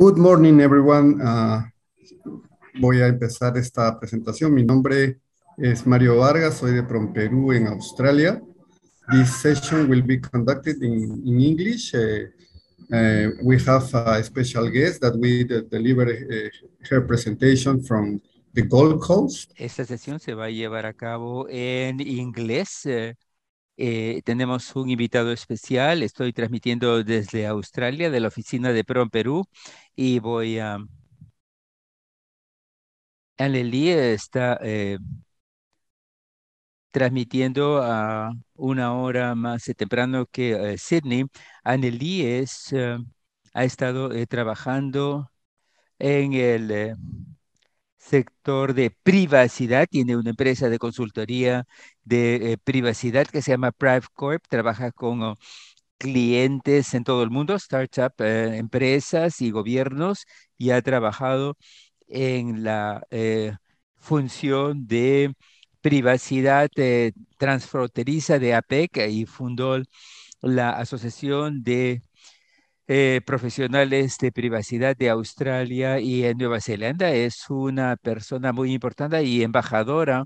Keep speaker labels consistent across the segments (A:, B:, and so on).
A: Good morning, everyone. Uh, voy a empezar esta presentación. Mi nombre es Mario Vargas, soy de Perú, en Australia. This session will be conducted in, in English. Uh, uh, we have a special guest that we deliver uh, her presentation from the Gold Coast.
B: Esta sesión se va a llevar a cabo en inglés. Eh, eh, tenemos un invitado especial. Estoy transmitiendo desde Australia, de la oficina de PROM Perú, y voy a... Anneli está eh, transmitiendo a una hora más temprano que eh, Sydney. Anneli es, ha estado trabajando en el sector de privacidad, tiene una empresa de consultoría de eh, privacidad que se llama PriveCorp, trabaja con oh, clientes en todo el mundo, startup, eh, empresas y gobiernos, y ha trabajado en la eh, función de privacidad transfronteriza de APEC y fundó la Asociación de eh, profesionales de privacidad de Australia y en Nueva Zelanda. Es una persona muy importante y embajadora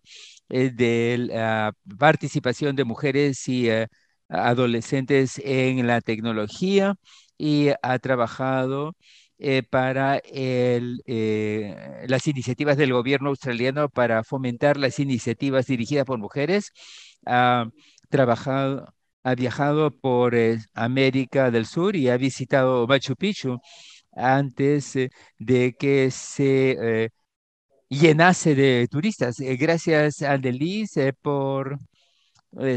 B: eh, de la participación de mujeres y eh, adolescentes en la tecnología y ha trabajado para las iniciativas del gobierno australiano para fomentar las iniciativas dirigidas por mujeres. Ha trabajado ha viajado por eh, América del Sur y ha visitado Machu Picchu antes eh, de que se eh, llenase de turistas. gracias a Denise por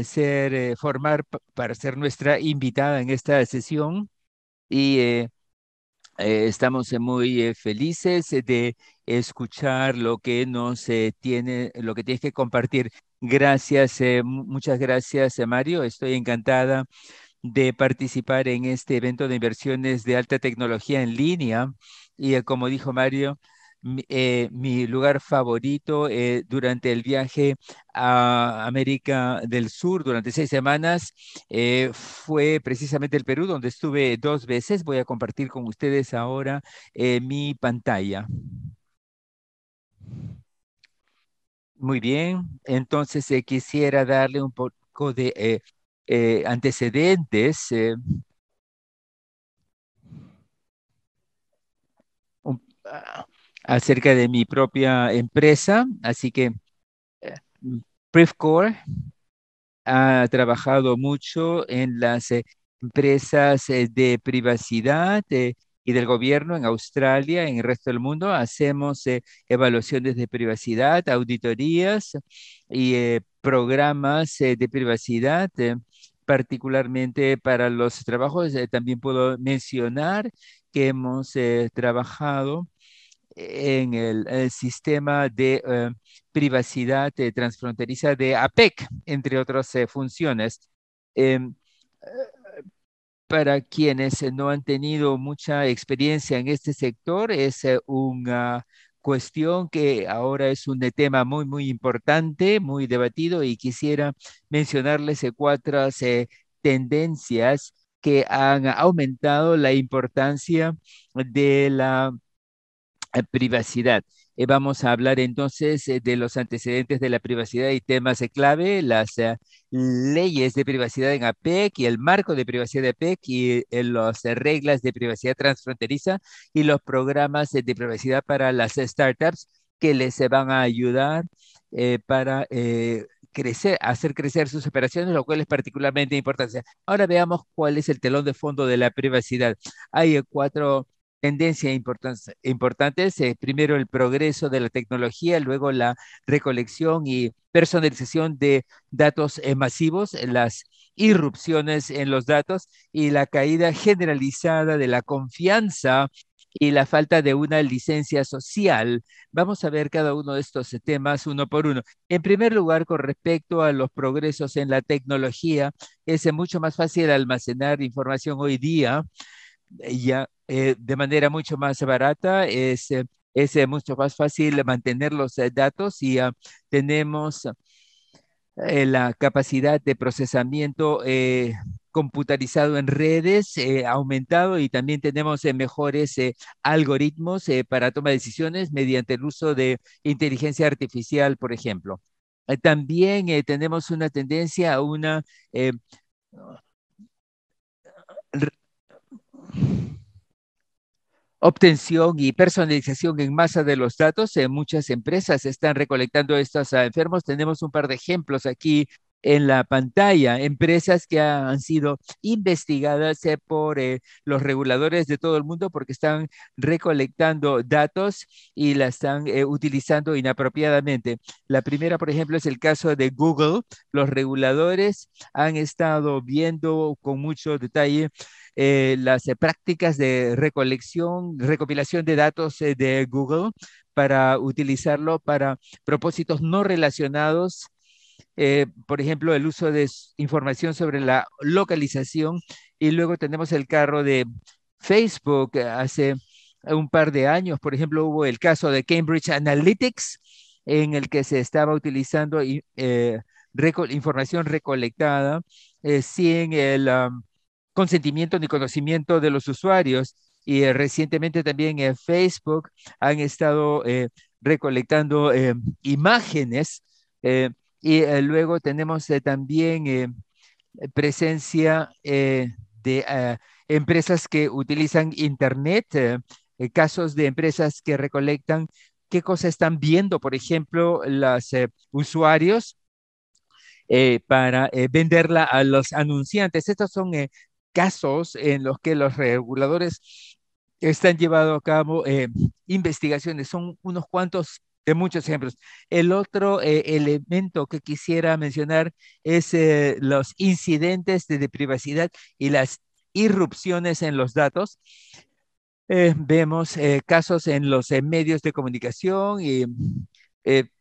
B: ser, formar para ser nuestra invitada en esta sesión y estamos muy felices de escuchar lo que nos tiene, lo que tienes que compartir. Gracias, eh, muchas gracias, eh, Mario. Estoy encantada de participar en este evento de inversiones de alta tecnología en línea. Y eh, como dijo Mario, mi, lugar favorito durante el viaje a América del Sur durante seis semanas fue precisamente el Perú, donde estuve dos veces. Voy a compartir con ustedes ahora mi pantalla. Muy bien, entonces eh, quisiera darle un poco de eh, eh, antecedentes ah, acerca de mi propia empresa. Así que Privcore ha trabajado mucho en las empresas de privacidad y del gobierno en Australia, en el resto del mundo. Hacemos eh, evaluaciones de privacidad, auditorías y eh, programas eh, de privacidad, particularmente para los trabajos. también puedo mencionar que hemos trabajado en el, sistema de privacidad transfronteriza de APEC, entre otras funciones. Para quienes no han tenido mucha experiencia en este sector, es eh, una cuestión que ahora es un tema muy, muy importante, muy debatido y quisiera mencionarles eh, cuatro eh, tendencias que han aumentado la importancia de la privacidad. Eh, vamos a hablar entonces eh, de los antecedentes de la privacidad y temas de clave, las eh, leyes de privacidad en APEC y el marco de privacidad de APEC y las reglas de privacidad transfronteriza y los programas de privacidad para las startups que les van a ayudar para crecer, hacer crecer sus operaciones, lo cual es particularmente importante. Ahora veamos cuál es el telón de fondo de la privacidad. Hay cuatro tendencias importantes. Eh, primero, el progreso de la tecnología, luego la recolección y personalización de datos eh, masivos, las irrupciones en los datos y la caída generalizada de la confianza y la falta de una licencia social. Vamos a ver cada uno de estos temas uno por uno. En primer lugar, con respecto a los progresos en la tecnología, es mucho más fácil almacenar información hoy día ya eh, de manera mucho más barata, es, eh, es eh, mucho más fácil mantener los datos y ah, tenemos la capacidad de procesamiento computarizado en redes ha aumentado y también tenemos mejores algoritmos para toma de decisiones mediante el uso de inteligencia artificial, por ejemplo. también tenemos una tendencia a una obtención y personalización en masa de los datos. En muchas empresas están recolectando estos enfermos. Tenemos un par de ejemplos aquí en la pantalla, empresas que han sido investigadas eh, por eh, los reguladores de todo el mundo porque están recolectando datos y la están eh, utilizando inapropiadamente. La primera, por ejemplo, es el caso de Google. Los reguladores han estado viendo con mucho detalle las prácticas de recolección, recopilación de datos de Google para utilizarlo para propósitos no relacionados eh, por ejemplo, el uso de información sobre la localización. Y luego tenemos el carro de Facebook hace un par de años, por ejemplo, hubo el caso de Cambridge Analytics en el que se estaba utilizando eh, información recolectada eh, sin el consentimiento ni conocimiento de los usuarios. Y recientemente también en Facebook han estado recolectando imágenes y eh, luego tenemos eh, también eh, presencia de empresas que utilizan Internet, casos de empresas que recolectan qué cosas están viendo, por ejemplo, los usuarios para venderla a los anunciantes. Estos son casos en los que los reguladores están llevando a cabo investigaciones. Son unos cuantos de muchos ejemplos. El otro eh, elemento que quisiera mencionar es eh, los incidentes de, privacidad y las irrupciones en los datos. Eh, vemos casos en los medios de comunicación y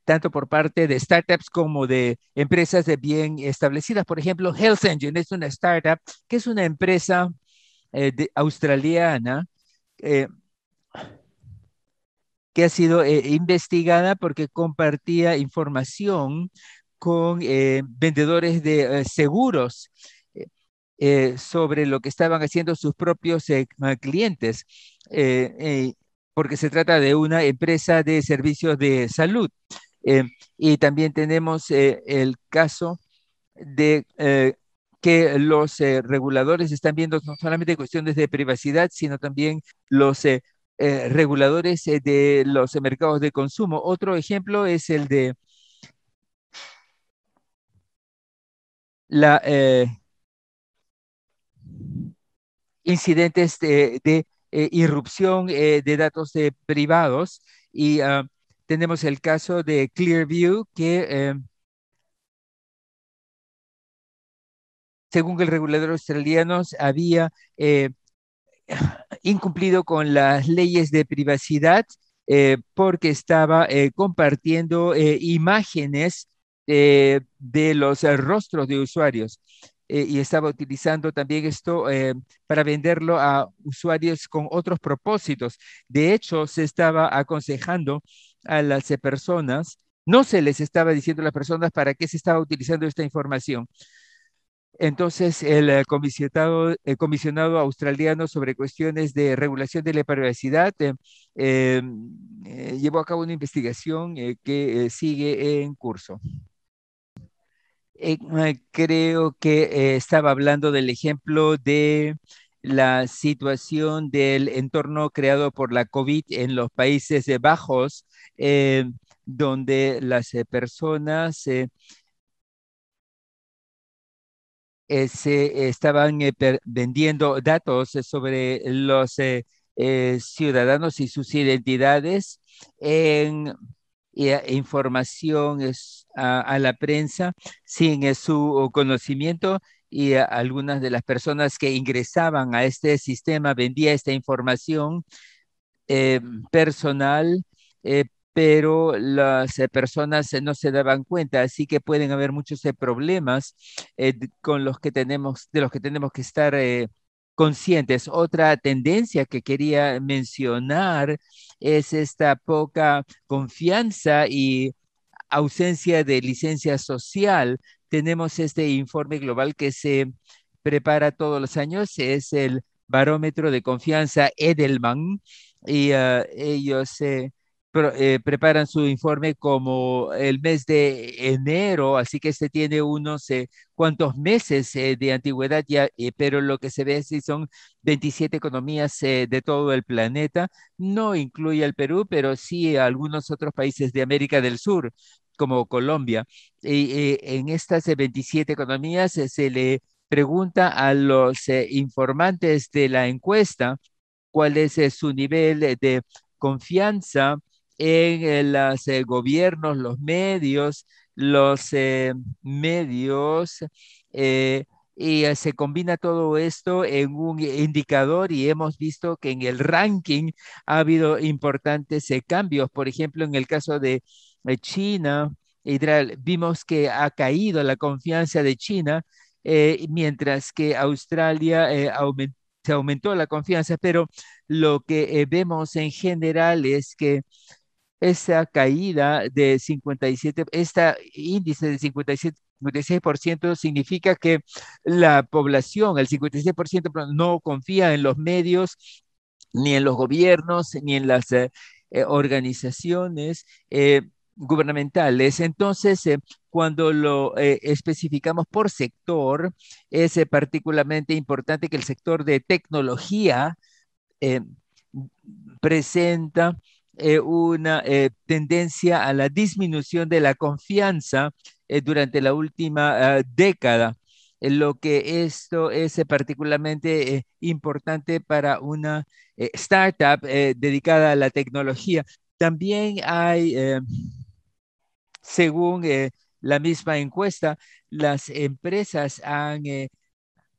B: tanto por parte de startups como de empresas de bien establecidas. Por ejemplo, Health Engine es una startup que es una empresa australiana que ha sido eh, investigada porque compartía información con eh, vendedores de eh, seguros sobre lo que estaban haciendo sus propios clientes, porque se trata de una empresa de servicios de salud. Y también tenemos el caso de que los reguladores están viendo no solamente cuestiones de privacidad, sino también los eh, reguladores eh, de los mercados de consumo. Otro ejemplo es el de la eh, incidentes de, irrupción de datos privados y ah, tenemos el caso de Clearview que según el regulador australiano había incumplido con las leyes de privacidad eh, porque estaba eh, compartiendo eh, imágenes de los rostros de usuarios y estaba utilizando también esto para venderlo a usuarios con otros propósitos. De hecho, se estaba aconsejando a las personas, no se les estaba diciendo a las personas para qué se estaba utilizando esta información. Entonces, el eh, comisionado, comisionado australiano sobre cuestiones de regulación de la privacidad eh, eh, llevó a cabo una investigación que sigue en curso. creo que estaba hablando del ejemplo de la situación del entorno creado por la COVID en los Países Bajos, donde las personas eh, se estaban eh, vendiendo datos eh, sobre los ciudadanos y sus identidades en información a, la prensa sin su conocimiento y algunas de las personas que ingresaban a este sistema vendía esta información personal pero las eh, personas eh, no se daban cuenta, así que pueden haber muchos eh, problemas con los que tenemos, de los que tenemos que estar conscientes. Otra tendencia que quería mencionar es esta poca confianza y ausencia de licencia social. Tenemos este informe global que se prepara todos los años, es el barómetro de confianza Edelman, y ellos se eh, preparan su informe como el mes de enero, así que este tiene unos eh, cuantos meses eh, de antigüedad ya, pero lo que se ve si son 27 economías de todo el planeta. No incluye al Perú, pero sí algunos otros países de América del Sur, como Colombia. Y en estas 27 economías se le pregunta a los informantes de la encuesta cuál es su nivel de confianza en los eh, gobiernos, los medios, los eh, medios, eh, y se combina todo esto en un indicador y hemos visto que en el ranking ha habido importantes cambios. Por ejemplo, en el caso de China, vimos que ha caído la confianza de China, mientras que Australia se aumentó la confianza, pero lo que vemos en general es que esa caída de 57, este índice de 57, 56% significa que la población, el 56% no confía en los medios, ni en los gobiernos, ni en las eh, eh, organizaciones eh, gubernamentales. Entonces, cuando lo especificamos por sector, es particularmente importante que el sector de tecnología presenta eh, una eh, tendencia a la disminución de la confianza eh, durante la última década, lo que esto es particularmente importante para una startup dedicada a la tecnología. También hay, según la misma encuesta, las empresas han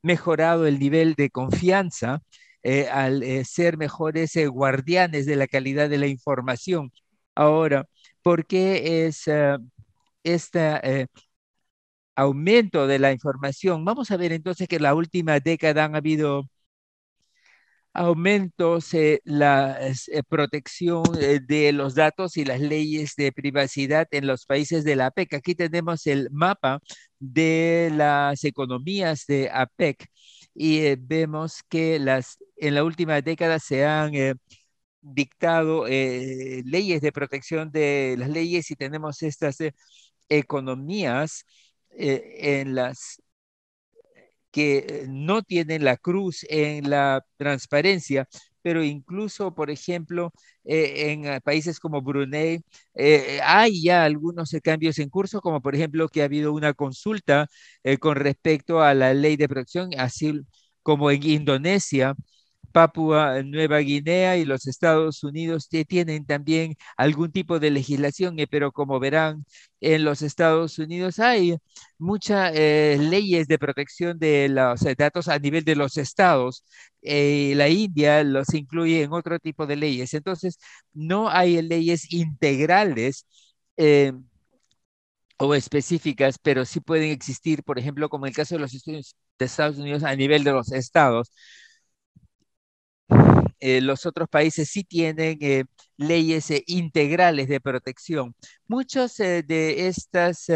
B: mejorado el nivel de confianza eh, al eh, ser mejores eh, guardianes de la calidad de la información. Ahora, ¿por qué es este aumento de la información? Vamos a ver entonces que en la última década han habido aumentos en la protección de los datos y las leyes de privacidad en los países de la APEC. Aquí tenemos el mapa de las economías de APEC y eh, vemos que las, en la última década se han eh, dictado eh, leyes de protección de las leyes y tenemos estas economías en las que no tienen la cruz en la transparencia, pero incluso, por ejemplo, en países como Brunei, hay ya algunos cambios en curso, como por ejemplo que ha habido una consulta con respecto a la ley de protección, así como en Indonesia, Papua Nueva Guinea y los Estados Unidos tienen también algún tipo de legislación, eh, pero como verán, en los Estados Unidos hay muchas eh, leyes de protección de los datos a nivel de los estados. Eh, la India los incluye en otro tipo de leyes. Entonces, no hay leyes integrales o específicas, pero sí pueden existir, por ejemplo, como el caso de los estudios de Estados Unidos a nivel de los estados. Eh, los otros países sí tienen eh, leyes eh, integrales de protección. Muchas de estas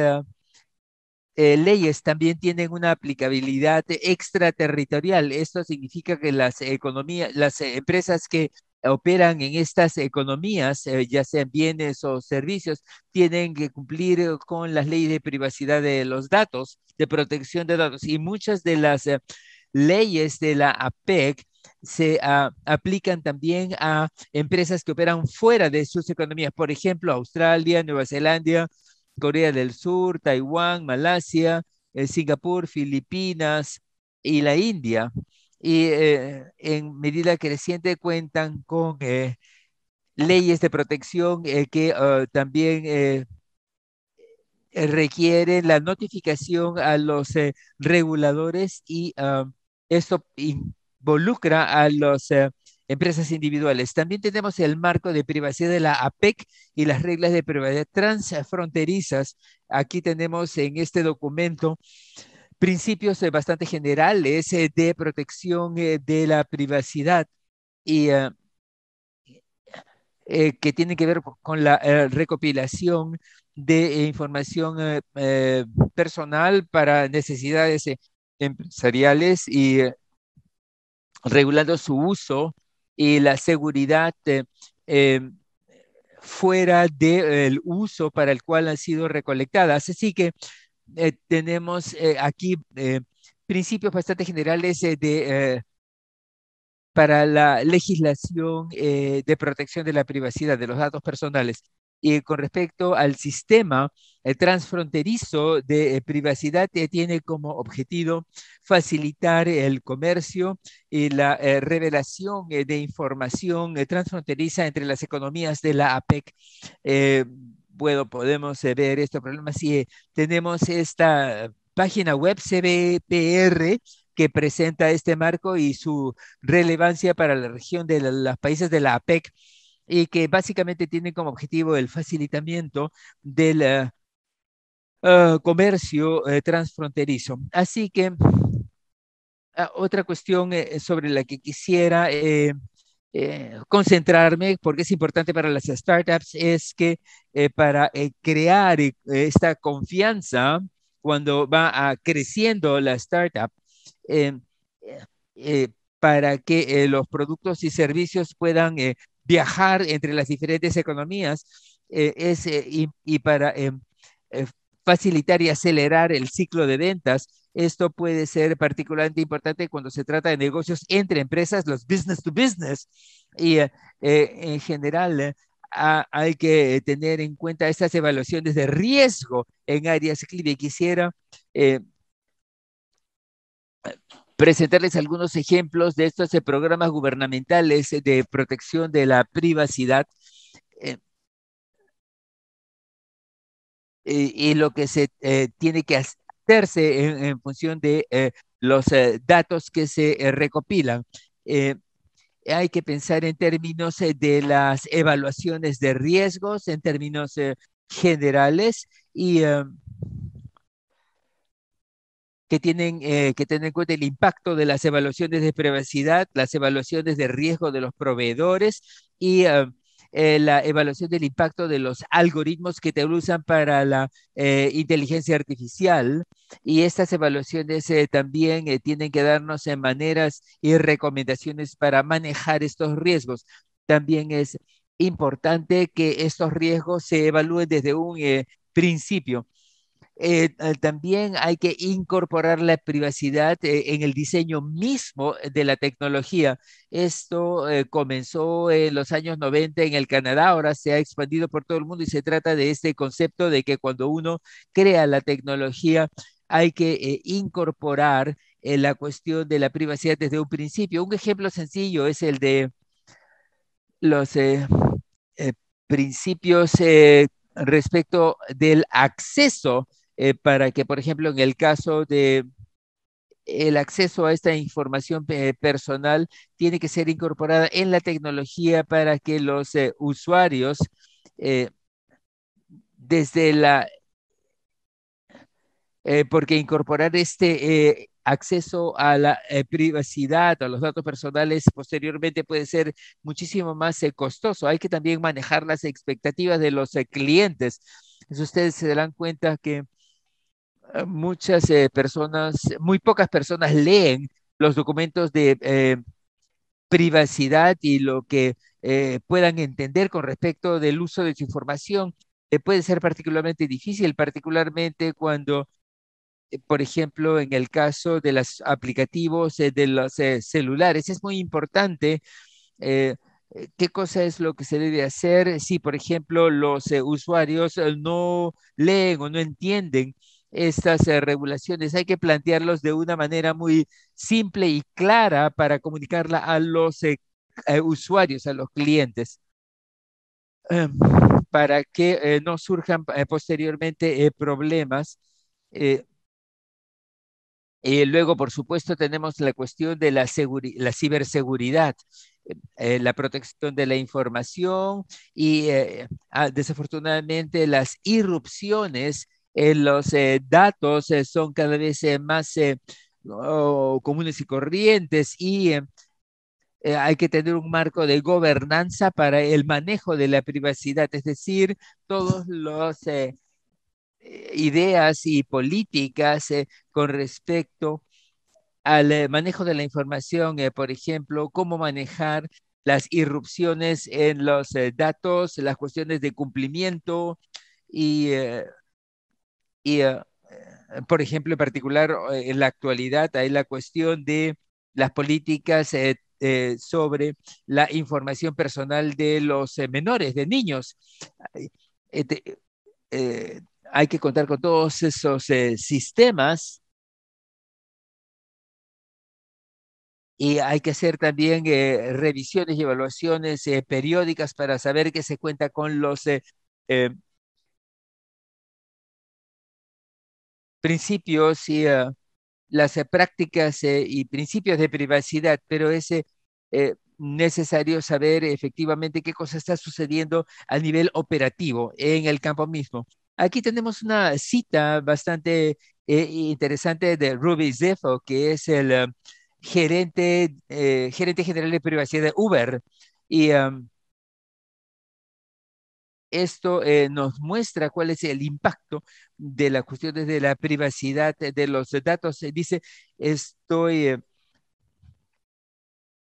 B: leyes también tienen una aplicabilidad extraterritorial. Esto significa que las economías, las empresas que operan en estas economías, ya sean bienes o servicios, tienen que cumplir con las leyes de privacidad de los datos, de protección de datos. Y muchas de las leyes de la APEC se ah, aplican también a empresas que operan fuera de sus economías, por ejemplo, Australia, Nueva Zelanda, Corea del Sur, Taiwán, Malasia, eh, Singapur, Filipinas y la India. Y eh, en medida creciente cuentan con eh, leyes de protección que ah, también requieren la notificación a los reguladores y ah, esto involucra a las eh, empresas individuales. También tenemos el marco de privacidad de la APEC y las reglas de privacidad transfronterizas. Aquí tenemos en este documento principios eh, bastante generales eh, de protección de la privacidad y que tienen que ver con la recopilación de información personal para necesidades empresariales y regulando su uso y la seguridad em, fuera del uso para el cual han sido recolectadas. Así que tenemos aquí principios bastante generales de para la legislación eh, de protección de la privacidad de los datos personales. Y con respecto al sistema el transfronterizo de eh, privacidad, eh, tiene como objetivo facilitar el comercio y la revelación de información transfronteriza entre las economías de la APEC. bueno, podemos ver este problema si tenemos esta página web CBPR que presenta este marco y su relevancia para la región de los países de la APEC y que básicamente tiene como objetivo el facilitamiento del eh, eh, comercio eh, transfronterizo. Así que ah, otra cuestión sobre la que quisiera concentrarme, porque es importante para las startups, es que para crear esta confianza cuando va creciendo la startup, para que los productos y servicios puedan viajar entre las diferentes economías es, y, para em, facilitar y acelerar el ciclo de ventas. Esto puede ser particularmente importante cuando se trata de negocios entre empresas, los business to business. Y en general, hay que tener en cuenta estas evaluaciones de riesgo en áreas clínicas. Quisiera presentarles algunos ejemplos de estos eh, programas gubernamentales eh, de protección de la privacidad eh, y, lo que se tiene que hacerse en, función de los datos que se recopilan. hay que pensar en términos de las evaluaciones de riesgos, en términos generales y que tienen eh, que tener en cuenta el impacto de las evaluaciones de privacidad, las evaluaciones de riesgo de los proveedores y ah, eh, la evaluación del impacto de los algoritmos que te usan para la eh, inteligencia artificial. Y estas evaluaciones también tienen que darnos maneras y recomendaciones para manejar estos riesgos. También es importante que estos riesgos se evalúen desde un principio eh, eh, también hay que incorporar la privacidad eh, en el diseño mismo de la tecnología. Esto comenzó en los años 90 en el Canadá, ahora se ha expandido por todo el mundo y se trata de este concepto de que cuando uno crea la tecnología hay que incorporar la cuestión de la privacidad desde un principio. Un ejemplo sencillo es el de los principios respecto del acceso eh, para que, por ejemplo, en el caso de el acceso a esta información eh, personal tiene que ser incorporada en la tecnología para que los eh, usuarios, desde la, porque incorporar este acceso a la privacidad, a los datos personales, posteriormente puede ser muchísimo más costoso. Hay que también manejar las expectativas de los clientes. ustedes se darán cuenta que eh, muchas eh, personas, muy pocas personas leen los documentos de eh, privacidad y lo que puedan entender con respecto del uso de su información puede ser particularmente difícil, particularmente cuando, por ejemplo, en el caso de los aplicativos de los celulares, es muy importante qué cosa es lo que se debe hacer si, por ejemplo, los usuarios no leen o no entienden estas eh, regulaciones. Hay que plantearlos de una manera muy simple y clara para comunicarla a los eh, eh, usuarios, a los clientes, em, para que no surjan posteriormente problemas. Luego, por supuesto, tenemos la cuestión de la, la ciberseguridad, la protección de la información y ah, desafortunadamente las irrupciones eh, los eh, datos eh, son cada vez más comunes y corrientes y hay que tener un marco de gobernanza para el manejo de la privacidad, es decir, todos los ideas y políticas con respecto al manejo de la información, por ejemplo, cómo manejar las irrupciones en los datos, las cuestiones de cumplimiento y, y por ejemplo, en particular en la actualidad hay la cuestión de las políticas eh, sobre la información personal de los eh, menores, de niños. Eh, hay que contar con todos esos sistemas y hay que hacer también revisiones y evaluaciones periódicas para saber que se cuenta con los principios y las eh, prácticas eh, y principios de privacidad, pero es eh, necesario saber efectivamente qué cosa está sucediendo a nivel operativo en el campo mismo. Aquí tenemos una cita bastante interesante de Ruby Zeffo, que es el gerente, gerente general de privacidad de Uber. Y esto eh, nos muestra cuál es el impacto de las cuestiones de la privacidad de los datos. Dice, estoy eh,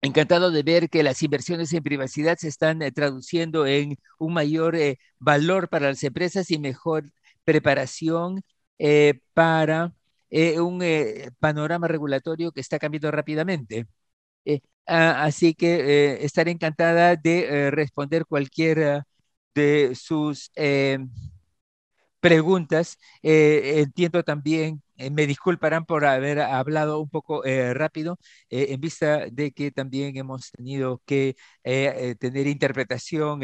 B: encantado de ver que las inversiones en privacidad se están eh, traduciendo en un mayor valor para las empresas y mejor preparación para un panorama regulatorio que está cambiando rápidamente. Así que estaré encantada de responder cualquier de sus eh, preguntas. Eh, entiendo también, eh, me disculparán por haber hablado un poco rápido, en vista de que también hemos tenido que tener interpretación.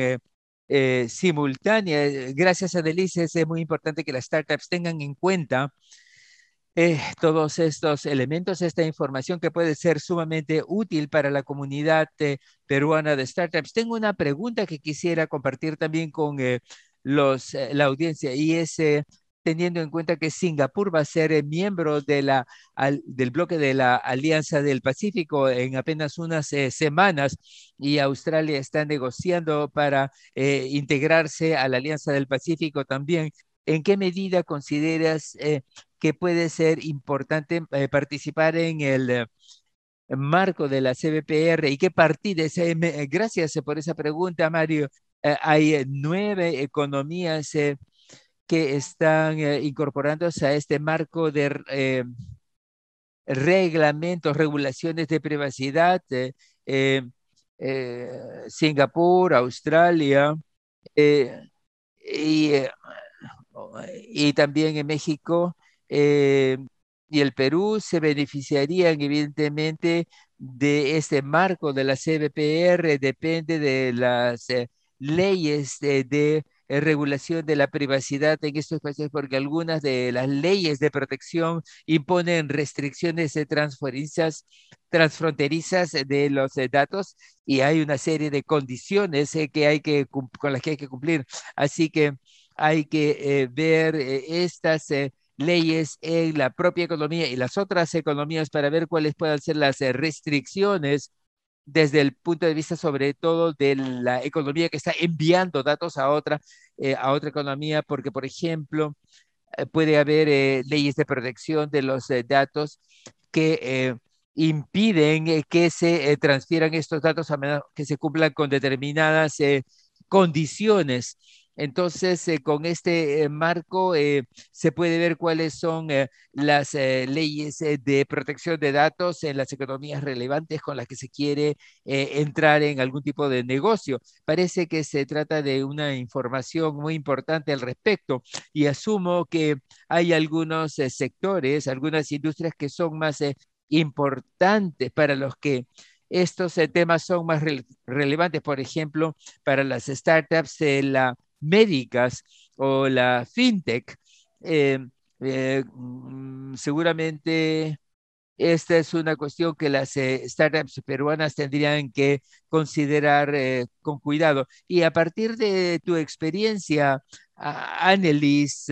B: simultánea. Gracias a Delice es muy importante que las startups tengan en cuenta eh, todos estos elementos, esta información que puede ser sumamente útil para la comunidad eh, peruana de startups. Tengo una pregunta que quisiera compartir también con eh, los, la audiencia y es teniendo en cuenta que Singapur va a ser miembro de la, del bloque de la Alianza del Pacífico en apenas unas semanas y Australia está negociando para integrarse a la Alianza del Pacífico también. ¿En qué medida consideras que puede ser importante eh, participar en el eh, marco de la CBPR y qué partidas. Eh, gracias por esa pregunta, Mario. hay nueve economías que están incorporándose a este marco de reglamentos, regulaciones de privacidad. Singapur, Australia y, y también en México eh, y el Perú se beneficiarían evidentemente de este marco de la CBPR, depende de las eh, leyes de, eh, regulación de la privacidad en estos países, porque algunas de las leyes de protección imponen restricciones de transferencias transfronterizas de los datos y hay una serie de condiciones que hay que, con las que hay que cumplir. Así que hay que ver estas leyes en la propia economía y las otras economías para ver cuáles puedan ser las eh, restricciones desde el punto de vista sobre todo de la economía que está enviando datos a otra, eh, a otra economía, porque por ejemplo eh, puede haber leyes de protección de los datos que impiden que se transfieran estos datos a menos que se cumplan con determinadas condiciones. Entonces, eh, con este eh, marco eh, se puede ver cuáles son las leyes de protección de datos en las economías relevantes con las que se quiere entrar en algún tipo de negocio. Parece que se trata de una información muy importante al respecto y asumo que hay algunos sectores, algunas industrias que son más importantes para los que estos temas son más relevantes, por ejemplo, para las startups, la médicas o la fintech, eh, eh, mm, seguramente esta es una cuestión que las eh, startups peruanas tendrían que considerar con cuidado. Y a partir de tu experiencia, Annelies,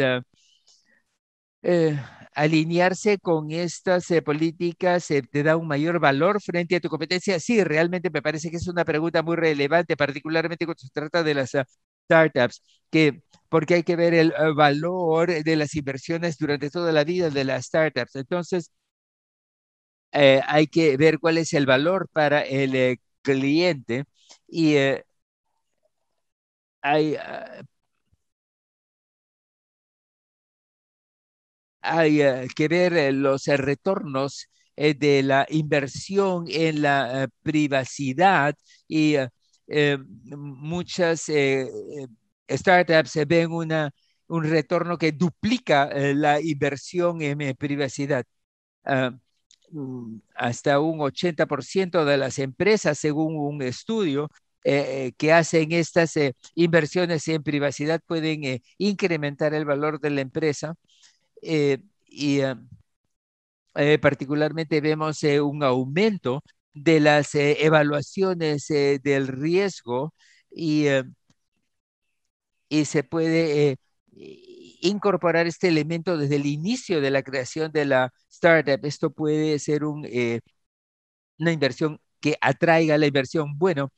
B: alinearse con estas políticas te da un mayor valor frente a tu competencia? Sí, realmente me parece que es una pregunta muy relevante, particularmente cuando se trata de las startups, que, porque hay que ver el, valor de las inversiones durante toda la vida de las startups. Entonces, hay que ver cuál es el valor para el cliente y hay hay eh, que ver eh, los eh, retornos de la inversión en la privacidad y muchas startups ven una, un retorno que duplica la inversión en privacidad. Ah, mm, hasta un 80% de las empresas, según un estudio, que hacen estas inversiones en privacidad pueden incrementar el valor de la empresa eh, y eh, eh, particularmente vemos un aumento de las evaluaciones del riesgo y, y se puede incorporar este elemento desde el inicio de la creación de la startup. Esto puede ser un, una inversión que atraiga la inversión. Bueno,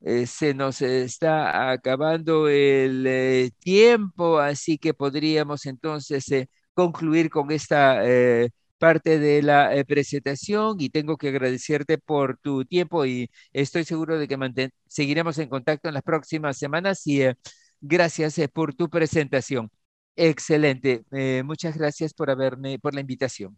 B: eh, se nos está acabando el eh, tiempo, así que podríamos entonces eh, concluir con esta parte de la presentación y tengo que agradecerte por tu tiempo y estoy seguro de que seguiremos en contacto en las próximas semanas y gracias por tu presentación. Excelente. muchas gracias por haberme, por la invitación.